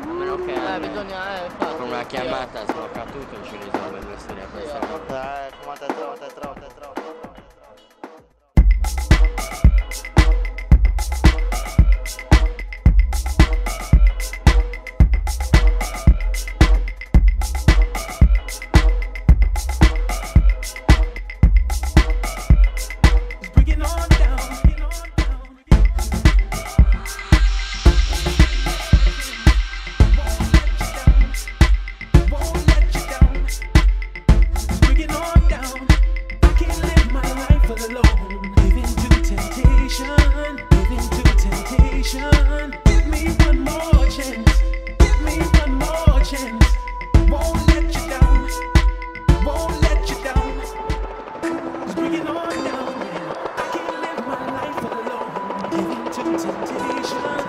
A meno che eh, bisogna, eh, fare una eh. chiamata sblocca tutto e ci risolve il mistero. Questa. Eh, 93, 93, 93. temptation.